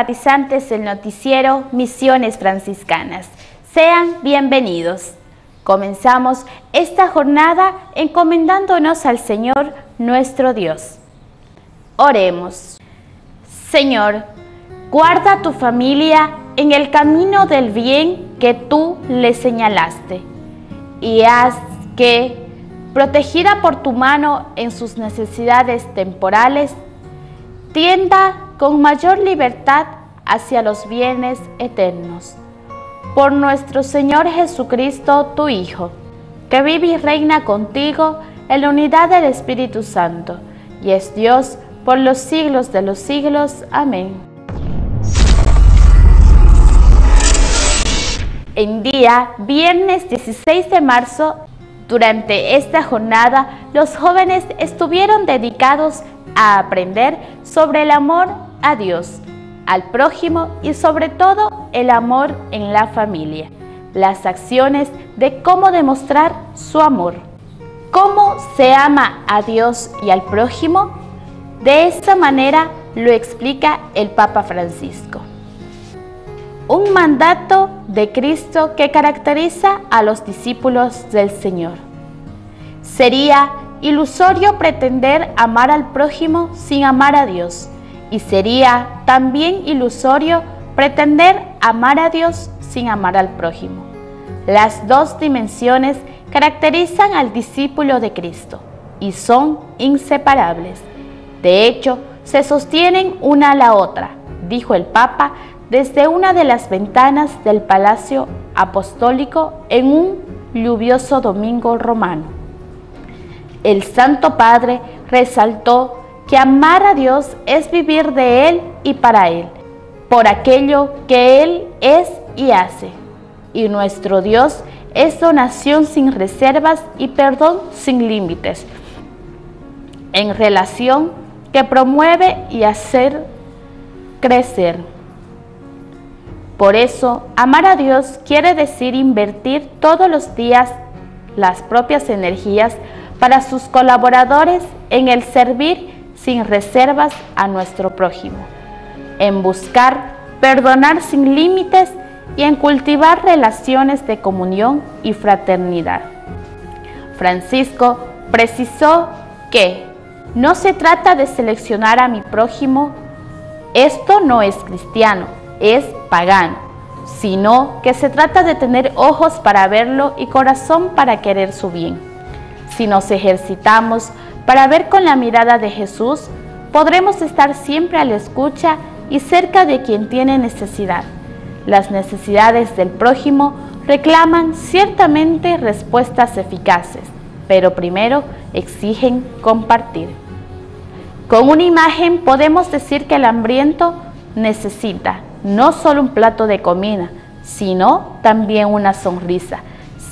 simpatizantes del noticiero Misiones Franciscanas. Sean bienvenidos. Comenzamos esta jornada encomendándonos al Señor nuestro Dios. Oremos. Señor, guarda a tu familia en el camino del bien que tú le señalaste y haz que, protegida por tu mano en sus necesidades temporales, tienda con mayor libertad hacia los bienes eternos. Por nuestro Señor Jesucristo, tu Hijo, que vive y reina contigo en la unidad del Espíritu Santo, y es Dios por los siglos de los siglos. Amén. En día, viernes 16 de marzo, durante esta jornada, los jóvenes estuvieron dedicados a aprender sobre el amor a Dios, al prójimo y sobre todo el amor en la familia, las acciones de cómo demostrar su amor. ¿Cómo se ama a Dios y al prójimo? De esta manera lo explica el Papa Francisco. Un mandato de Cristo que caracteriza a los discípulos del Señor. Sería ilusorio pretender amar al prójimo sin amar a Dios y sería también ilusorio pretender amar a Dios sin amar al prójimo. Las dos dimensiones caracterizan al discípulo de Cristo y son inseparables. De hecho, se sostienen una a la otra, dijo el Papa desde una de las ventanas del Palacio Apostólico en un lluvioso domingo romano. El Santo Padre resaltó que amar a Dios es vivir de Él y para Él, por aquello que Él es y hace. Y nuestro Dios es donación sin reservas y perdón sin límites, en relación que promueve y hacer crecer. Por eso, amar a Dios quiere decir invertir todos los días las propias energías para sus colaboradores en el servir sin reservas a nuestro prójimo, en buscar perdonar sin límites y en cultivar relaciones de comunión y fraternidad. Francisco precisó que no se trata de seleccionar a mi prójimo, esto no es cristiano, es pagano, sino que se trata de tener ojos para verlo y corazón para querer su bien. Si nos ejercitamos para ver con la mirada de Jesús, podremos estar siempre a la escucha y cerca de quien tiene necesidad. Las necesidades del prójimo reclaman ciertamente respuestas eficaces, pero primero exigen compartir. Con una imagen podemos decir que el hambriento necesita no solo un plato de comida, sino también una sonrisa,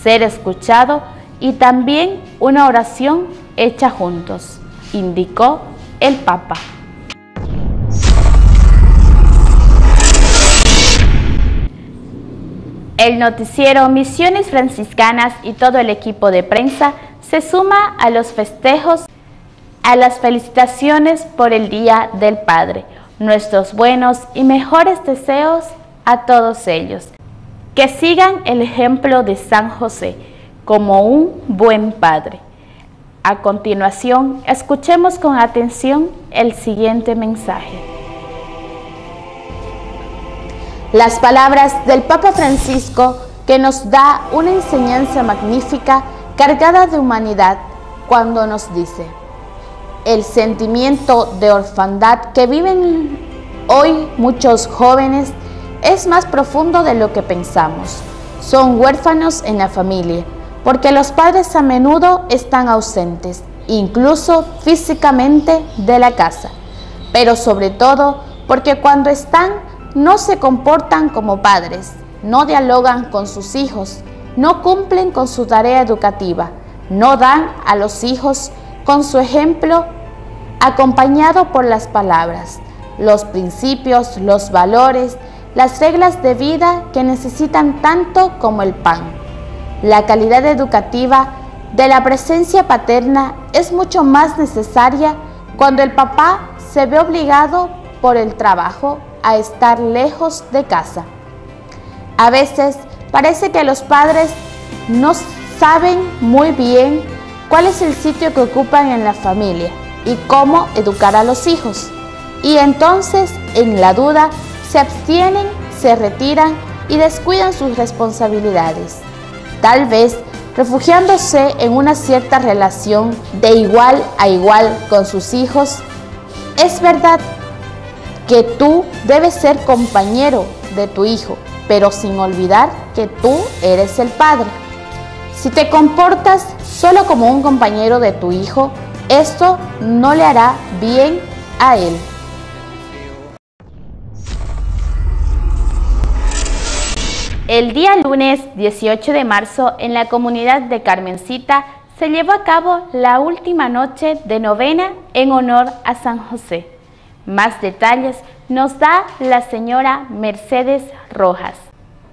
ser escuchado y también una oración hecha juntos, indicó el Papa. El noticiero Misiones Franciscanas y todo el equipo de prensa se suma a los festejos, a las felicitaciones por el Día del Padre. Nuestros buenos y mejores deseos a todos ellos. Que sigan el ejemplo de San José como un buen padre. A continuación, escuchemos con atención el siguiente mensaje. Las palabras del Papa Francisco que nos da una enseñanza magnífica cargada de humanidad cuando nos dice, el sentimiento de orfandad que viven hoy muchos jóvenes es más profundo de lo que pensamos. Son huérfanos en la familia porque los padres a menudo están ausentes, incluso físicamente de la casa, pero sobre todo porque cuando están no se comportan como padres, no dialogan con sus hijos, no cumplen con su tarea educativa, no dan a los hijos con su ejemplo acompañado por las palabras, los principios, los valores, las reglas de vida que necesitan tanto como el pan. La calidad educativa de la presencia paterna es mucho más necesaria cuando el papá se ve obligado por el trabajo a estar lejos de casa. A veces parece que los padres no saben muy bien cuál es el sitio que ocupan en la familia y cómo educar a los hijos. Y entonces, en la duda, se abstienen, se retiran y descuidan sus responsabilidades. Tal vez refugiándose en una cierta relación de igual a igual con sus hijos. Es verdad que tú debes ser compañero de tu hijo, pero sin olvidar que tú eres el padre. Si te comportas solo como un compañero de tu hijo, esto no le hará bien a él. El día lunes 18 de marzo en la comunidad de Carmencita se llevó a cabo la última noche de novena en honor a San José. Más detalles nos da la señora Mercedes Rojas,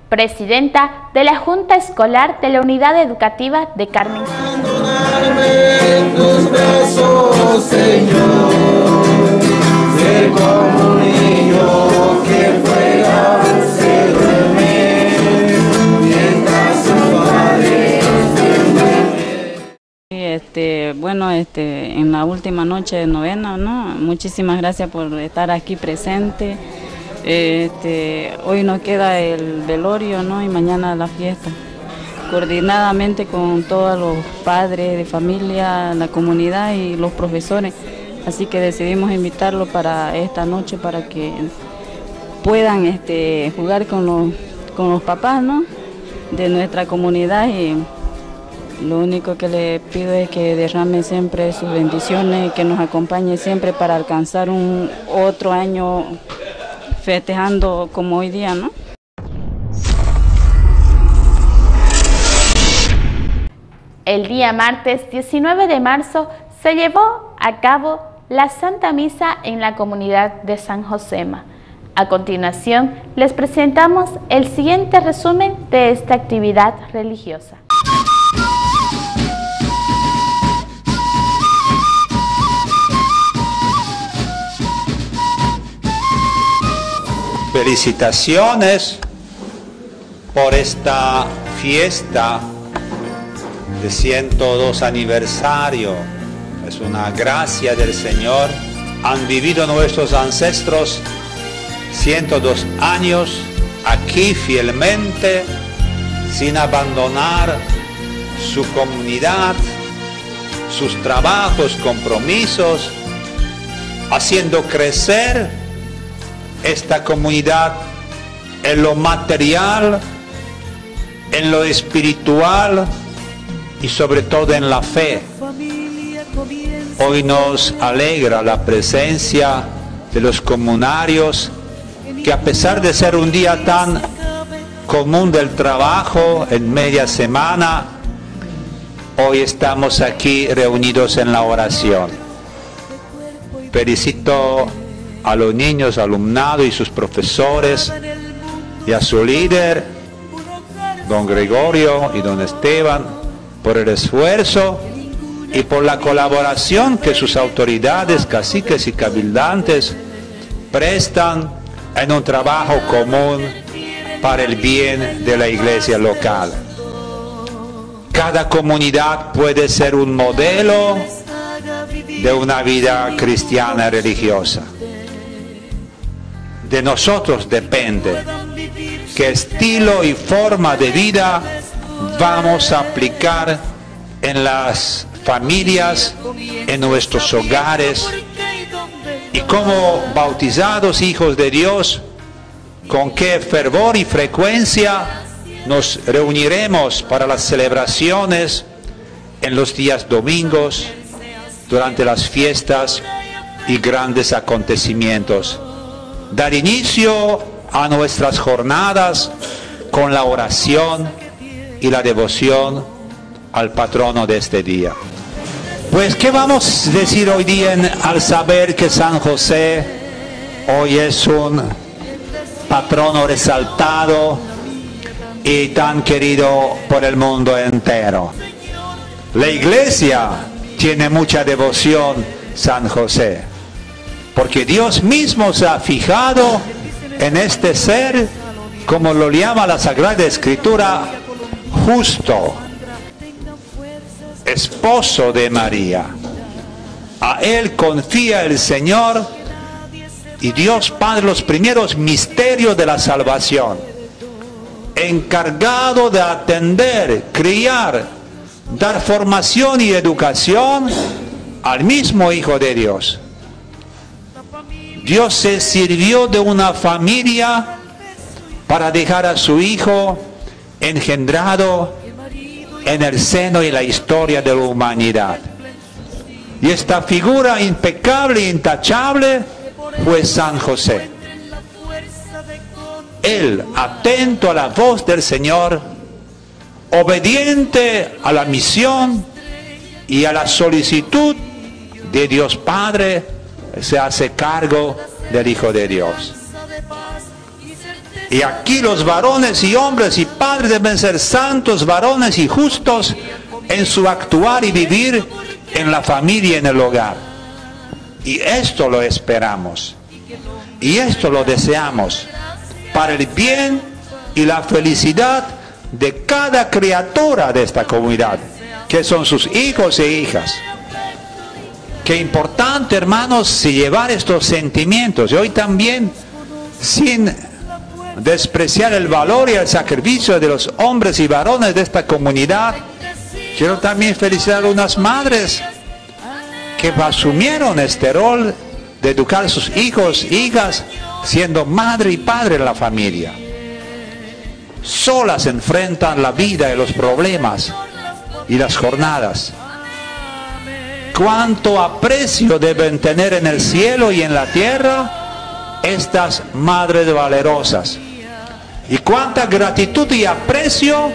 presidenta de la Junta Escolar de la Unidad Educativa de Carmencita. Este, bueno, este, en la última noche de novena, ¿no? Muchísimas gracias por estar aquí presente. Este, hoy nos queda el velorio, ¿no? Y mañana la fiesta. Coordinadamente con todos los padres de familia, la comunidad y los profesores. Así que decidimos invitarlo para esta noche para que puedan este, jugar con los, con los papás, ¿no? De nuestra comunidad y lo único que le pido es que derrame siempre sus bendiciones y que nos acompañe siempre para alcanzar un otro año festejando como hoy día, ¿no? El día martes 19 de marzo se llevó a cabo la Santa Misa en la comunidad de San Josema. A continuación, les presentamos el siguiente resumen de esta actividad religiosa. Felicitaciones por esta fiesta de 102 aniversario. Es una gracia del Señor. Han vivido nuestros ancestros 102 años aquí fielmente, sin abandonar su comunidad, sus trabajos, compromisos, haciendo crecer esta comunidad en lo material, en lo espiritual y sobre todo en la fe. Hoy nos alegra la presencia de los comunarios que a pesar de ser un día tan común del trabajo en media semana, hoy estamos aquí reunidos en la oración. Felicito a los niños, alumnado y sus profesores, y a su líder, don Gregorio y don Esteban, por el esfuerzo y por la colaboración que sus autoridades, caciques y cabildantes prestan en un trabajo común para el bien de la iglesia local. Cada comunidad puede ser un modelo de una vida cristiana religiosa de nosotros depende. Qué estilo y forma de vida vamos a aplicar en las familias, en nuestros hogares y como bautizados hijos de Dios, con qué fervor y frecuencia nos reuniremos para las celebraciones en los días domingos, durante las fiestas y grandes acontecimientos dar inicio a nuestras jornadas con la oración y la devoción al patrono de este día. Pues, ¿qué vamos a decir hoy día al saber que San José hoy es un patrono resaltado y tan querido por el mundo entero? La iglesia tiene mucha devoción San José porque Dios mismo se ha fijado en este ser, como lo llama la Sagrada Escritura, justo, esposo de María. A él confía el Señor y Dios Padre los primeros misterios de la salvación. Encargado de atender, criar, dar formación y educación al mismo Hijo de Dios. Dios se sirvió de una familia para dejar a su Hijo engendrado en el seno y la historia de la humanidad. Y esta figura impecable e intachable fue San José. Él, atento a la voz del Señor, obediente a la misión y a la solicitud de Dios Padre, se hace cargo del Hijo de Dios. Y aquí los varones y hombres y padres deben ser santos, varones y justos en su actuar y vivir en la familia, en el hogar. Y esto lo esperamos. Y esto lo deseamos para el bien y la felicidad de cada criatura de esta comunidad, que son sus hijos e hijas. Qué importante, hermanos, llevar estos sentimientos. Y hoy también, sin despreciar el valor y el sacrificio de los hombres y varones de esta comunidad, quiero también felicitar a unas madres que asumieron este rol de educar a sus hijos, hijas, siendo madre y padre en la familia. Solas enfrentan la vida y los problemas y las jornadas cuánto aprecio deben tener en el cielo y en la tierra estas madres valerosas. Y cuánta gratitud y aprecio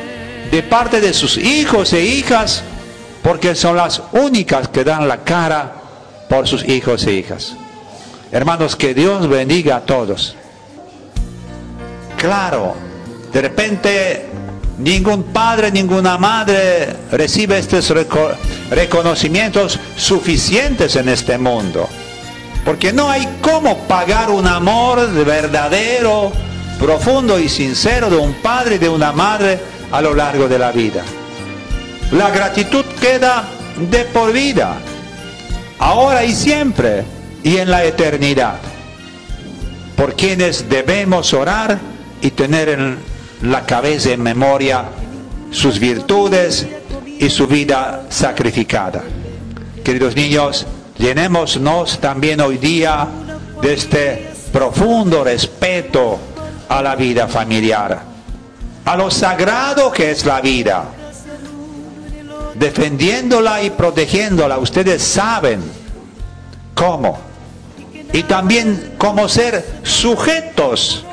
de parte de sus hijos e hijas, porque son las únicas que dan la cara por sus hijos e hijas. Hermanos, que Dios bendiga a todos. Claro, de repente Ningún padre, ninguna madre recibe estos reconocimientos suficientes en este mundo. Porque no hay cómo pagar un amor verdadero, profundo y sincero de un padre y de una madre a lo largo de la vida. La gratitud queda de por vida, ahora y siempre, y en la eternidad. Por quienes debemos orar y tener en la cabeza en memoria sus virtudes y su vida sacrificada. Queridos niños, llenémonos también hoy día de este profundo respeto a la vida familiar, a lo sagrado que es la vida, defendiéndola y protegiéndola. Ustedes saben cómo. Y también cómo ser sujetos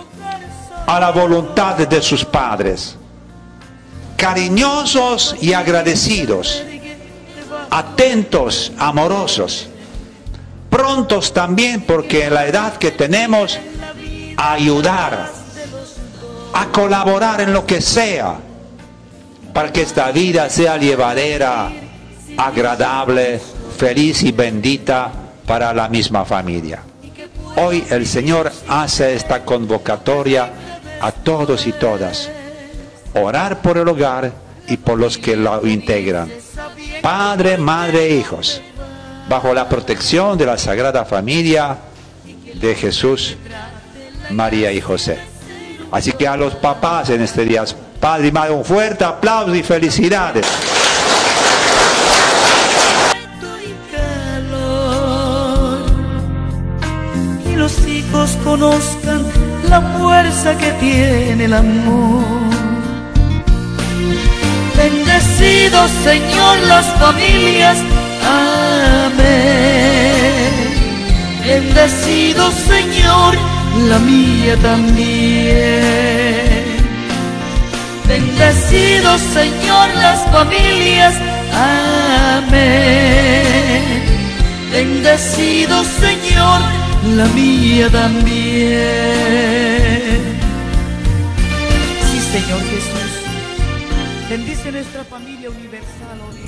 a la voluntad de sus padres, cariñosos y agradecidos, atentos, amorosos, prontos también porque en la edad que tenemos, a ayudar, a colaborar en lo que sea, para que esta vida sea llevadera, agradable, feliz y bendita para la misma familia. Hoy el Señor hace esta convocatoria a todos y todas. Orar por el hogar y por los que lo integran. Padre, madre e hijos. Bajo la protección de la Sagrada Familia de Jesús, María y José. Así que a los papás en este día, Padre y Madre, un fuerte aplauso y felicidades. Los la fuerza que tiene el amor. Bendecidos Señor las familias, amén. Bendecido Señor la mía también. Bendecidos Señor las familias, amén. Bendecido Señor la mía también. Sí, Señor Jesús, bendice nuestra familia universal, oh Dios.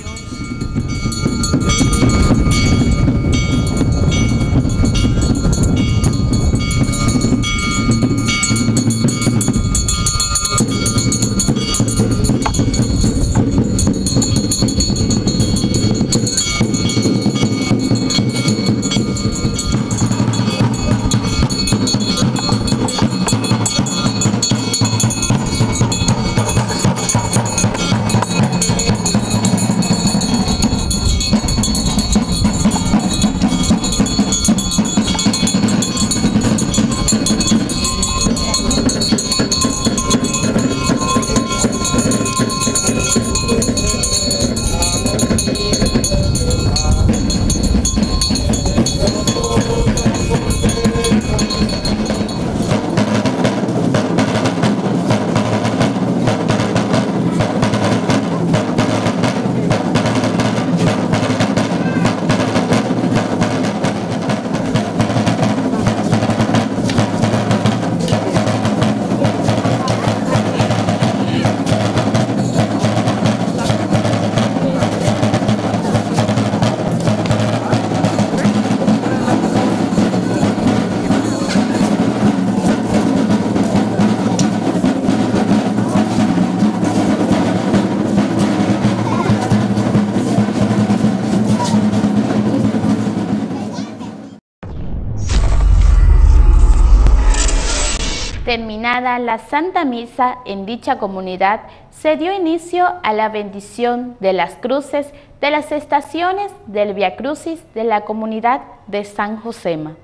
Terminada la Santa Misa en dicha comunidad, se dio inicio a la bendición de las cruces de las estaciones del Via Crucis de la comunidad de San Josema.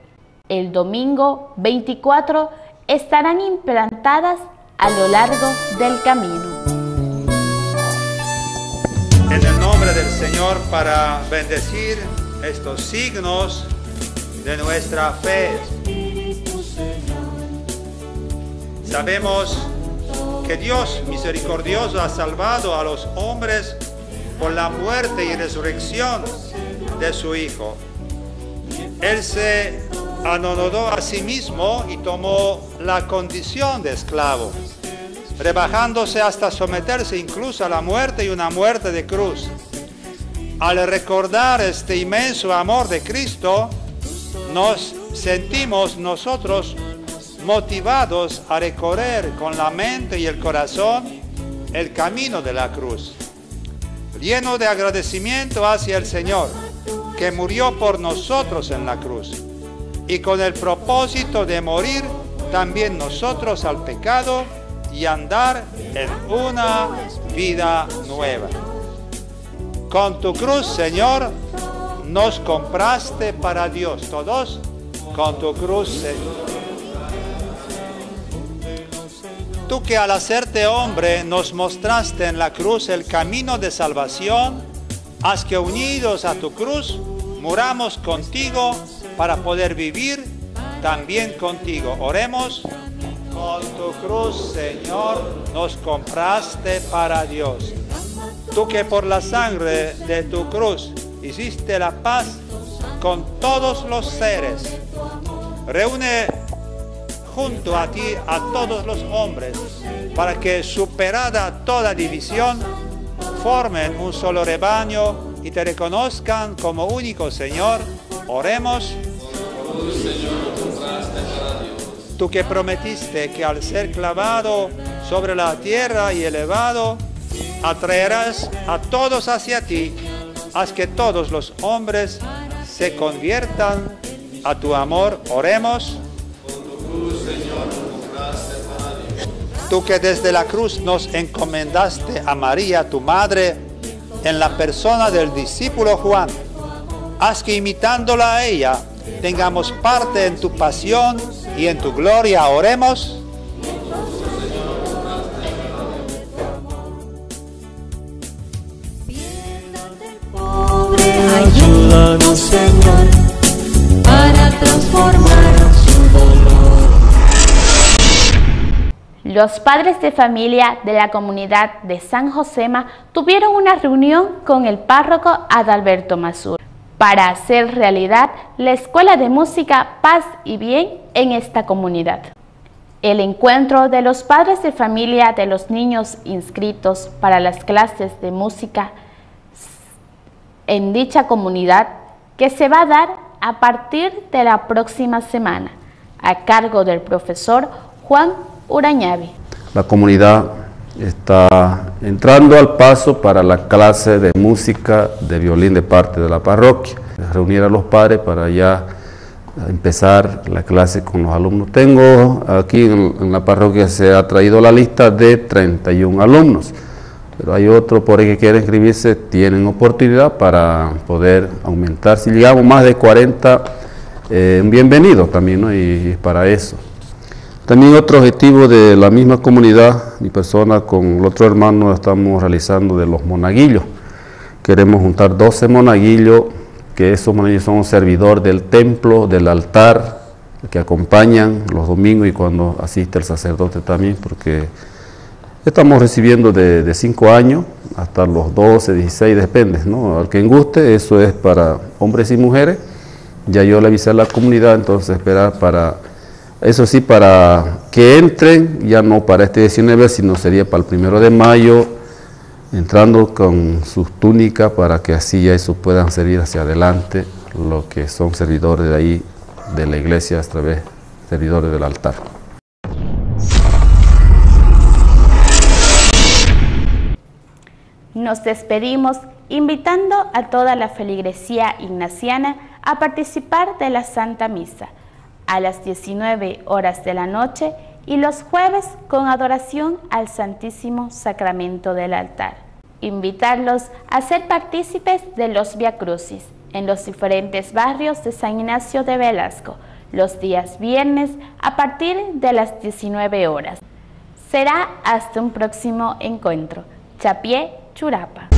El domingo 24 estarán implantadas a lo largo del camino. En el nombre del Señor para bendecir estos signos de nuestra fe. Sabemos que Dios misericordioso ha salvado a los hombres por la muerte y resurrección de su Hijo. Él se anonadó a sí mismo y tomó la condición de esclavo, rebajándose hasta someterse incluso a la muerte y una muerte de cruz. Al recordar este inmenso amor de Cristo, nos sentimos nosotros motivados a recorrer con la mente y el corazón el camino de la cruz, lleno de agradecimiento hacia el Señor, que murió por nosotros en la cruz, y con el propósito de morir también nosotros al pecado y andar en una vida nueva. Con tu cruz, Señor, nos compraste para Dios. Todos, con tu cruz, Señor. Tú que al hacerte hombre nos mostraste en la cruz el camino de salvación, haz que unidos a tu cruz muramos contigo para poder vivir también contigo. Oremos. Con tu cruz, Señor, nos compraste para Dios. Tú que por la sangre de tu cruz hiciste la paz con todos los seres. Reúne junto a ti a todos los hombres, para que superada toda división, formen un solo rebaño y te reconozcan como único Señor. Oremos. Tú que prometiste que al ser clavado sobre la tierra y elevado, atraerás a todos hacia ti, haz que todos los hombres se conviertan a tu amor. Oremos. Tú que desde la cruz nos encomendaste a María, tu madre, en la persona del discípulo Juan, haz que imitándola a ella, tengamos parte en tu pasión y en tu gloria. Oremos. Ayúdanos, Señor, para transformar Los padres de familia de la comunidad de San Josema tuvieron una reunión con el párroco Adalberto Masur para hacer realidad la Escuela de Música Paz y Bien en esta comunidad. El encuentro de los padres de familia de los niños inscritos para las clases de música en dicha comunidad que se va a dar a partir de la próxima semana a cargo del profesor Juan Urañavi. La comunidad está entrando al paso para la clase de música de violín de parte de la parroquia. Reunir a los padres para ya empezar la clase con los alumnos. Tengo aquí en, la parroquia se ha traído la lista de 31 alumnos, pero hay otros por ahí que quieren inscribirse, tienen oportunidad para poder aumentar. Si llegamos más de 40, eh, bienvenidos también, ¿no? y para eso. También otro objetivo de la misma comunidad, mi persona con el otro hermano estamos realizando de los monaguillos. Queremos juntar 12 monaguillos, que esos monaguillos son un servidor del templo, del altar, que acompañan los domingos y cuando asiste el sacerdote también, porque estamos recibiendo de 5 años hasta los 12, 16, depende, ¿no? Al que guste, eso es para hombres y mujeres. Ya yo le avisé a la comunidad, entonces esperar para eso sí, para que entren, ya no para este 19, sino sería para el primero de mayo, entrando con sus túnicas para que así ya eso puedan servir hacia adelante lo que son servidores de ahí, de la iglesia, a través servidores del altar. Nos despedimos invitando a toda la feligresía ignaciana a participar de la Santa Misa a las 19 horas de la noche y los jueves con adoración al Santísimo Sacramento del altar. Invitarlos a ser partícipes de los Via Crucis en los diferentes barrios de San Ignacio de Velasco, los días viernes a partir de las 19 horas. Será hasta un próximo encuentro. Chapié, Churapa.